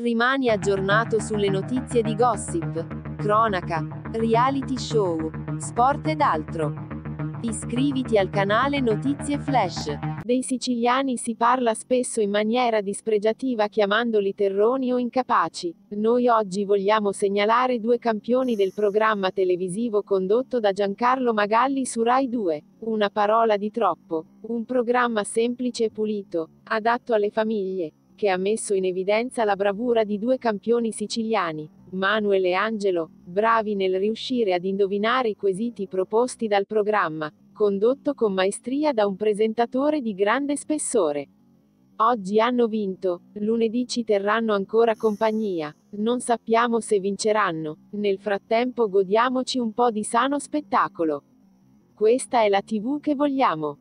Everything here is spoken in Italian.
Rimani aggiornato sulle notizie di gossip, cronaca, reality show, sport ed altro. Iscriviti al canale Notizie Flash. Dei siciliani si parla spesso in maniera dispregiativa chiamandoli terroni o incapaci. Noi oggi vogliamo segnalare due campioni del programma televisivo condotto da Giancarlo Magalli su Rai 2. Una parola di troppo. Un programma semplice e pulito, adatto alle famiglie che ha messo in evidenza la bravura di due campioni siciliani, Manuel e Angelo, bravi nel riuscire ad indovinare i quesiti proposti dal programma, condotto con maestria da un presentatore di grande spessore. Oggi hanno vinto, lunedì ci terranno ancora compagnia, non sappiamo se vinceranno, nel frattempo godiamoci un po' di sano spettacolo. Questa è la TV che vogliamo.